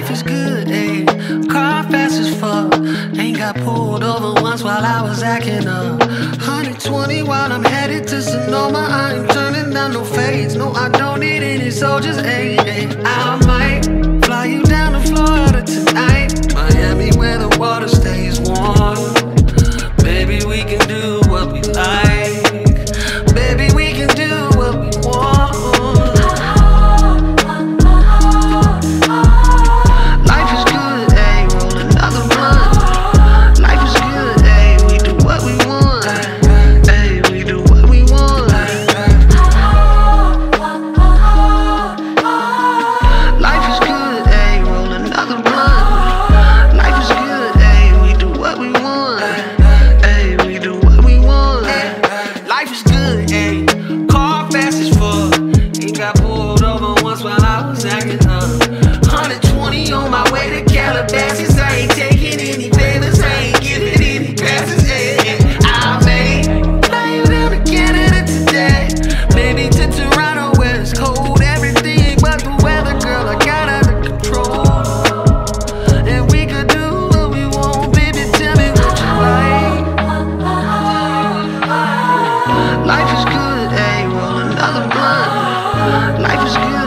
is good, ayy. Car fast as fuck. Ain't got pulled over once while I was acting up. 120 while I'm headed to Sonoma. I ain't turning down no fades. No, I don't need any soldiers, ayy. second time. Uh, 120 on my way to Calabasas. I ain't taking any favors. I ain't giving any passes. Hey, hey. I may fly you down to Canada today. Maybe to Toronto where it's cold. Everything but the weather, girl, I got out of control. And we could do what we want, baby. Tell me what you like. Life is good, hey, roll another blunt. Life is good.